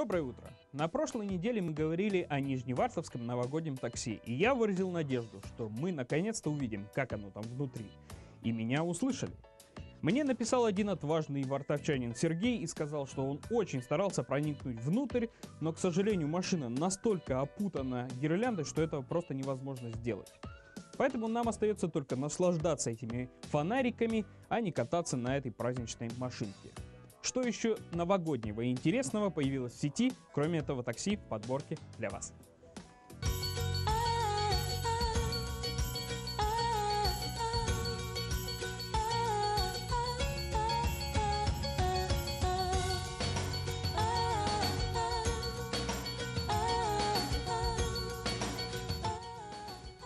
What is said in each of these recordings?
Доброе утро. На прошлой неделе мы говорили о Нижневартовском новогоднем такси, и я выразил надежду, что мы наконец-то увидим, как оно там внутри. И меня услышали. Мне написал один отважный вартовчанин Сергей и сказал, что он очень старался проникнуть внутрь, но, к сожалению, машина настолько опутана гирляндой, что это просто невозможно сделать. Поэтому нам остается только наслаждаться этими фонариками, а не кататься на этой праздничной машинке. Что еще новогоднего и интересного появилось в сети, кроме этого такси в подборке для вас?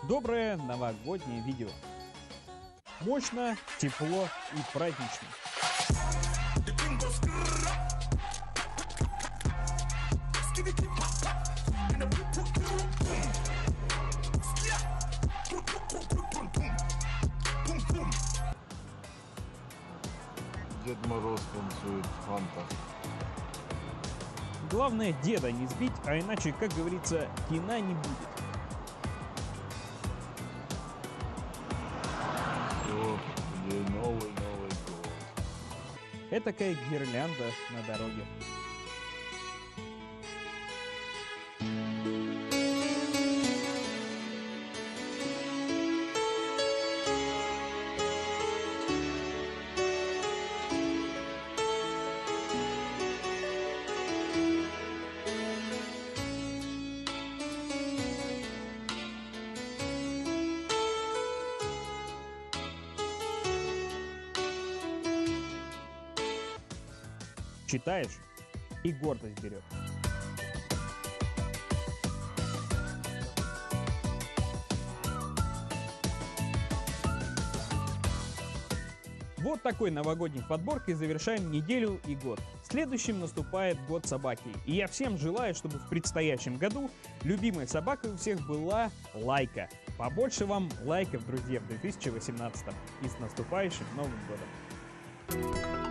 Доброе новогоднее видео. Мощно, тепло и празднично. Дед Мороз танцует в фантах. Главное деда не сбить, а иначе, как говорится, кино не будет. Все, новый Новый год. Этакая гирлянда на дороге. Читаешь и гордость берет. Вот такой новогодней подборкой завершаем неделю и год. Следующим наступает год собаки. И я всем желаю, чтобы в предстоящем году любимой собакой у всех была лайка. Побольше вам лайков, друзья, в 2018. И с наступающим Новым годом!